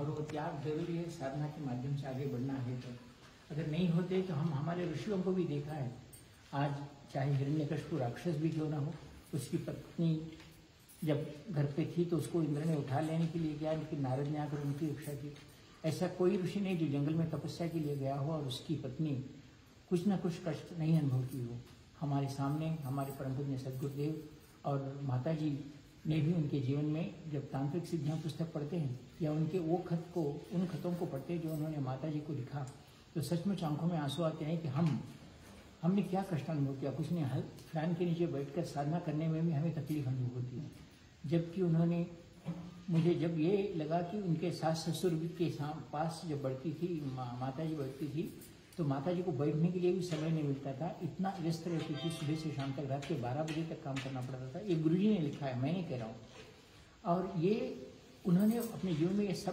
और वो त्याग ज़रूरी है, साधना के माध्यम से आगे बढ़ना है तो। अगर नहीं होते तो हम हमारे ऋषियों को भी देखा है। आज चाहे हिरण्यकशपु राक्षस भी क्यों ना हो, उसकी पत्नी जब घर पे थी तो उसको इंद्र ने उठा लेने के लिए गया, लेकिन नारद ने आकर उनकी रक्षा की। ऐसा कोई ऋषि नहीं जो जंगल में तपस्या के लिए गया हो और उसकी पत्नी कुछ ना कुछ कष्ट नहीं अनुभव की हो। हमारे सामने, हमारे परम पूज्य सदगुरुदेव और माता जी ने भी उनके जीवन में जब तांत्रिक सिद्धियाँ पुस्तक पढ़ते हैं या उनके वो खत को उन खतों को पढ़ते हैं जो उन्होंने माता जी को लिखा तो सचमुच आँखों में आँसू आते हैं कि हम हमने क्या कष्ट अनुभव किया? कुछ नहीं हल फ़ैन के नीचे बैठकर साधना करने में भी हमें तकलीफ़ अनुभव होती है। जबकि उन्होंने मुझे जब ये लगा कि उनके सास ससुर के पास जब बढ़ती थी मा, माता जी बढ़ती थी तो माता जी को बैठने के लिए भी समय नहीं मिलता था। इतना व्यस्त रहती थी, सुबह से शाम तक, रात के बारह बजे तक काम करना पड़ता था। ये गुरु ने लिखा है, मैं नहीं कह रहा हूँ। और ये, उन्होंने अपने जीवन में ये सब